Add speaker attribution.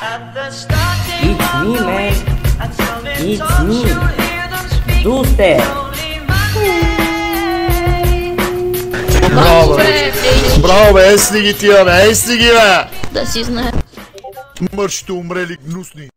Speaker 1: It's me, man. It's me. Duster.
Speaker 2: Браво, бе. Браво, бе. Ес ли ги тия, бе. Ес ли ги, бе.
Speaker 3: Да си знае.
Speaker 2: Мършите умрели гнусни.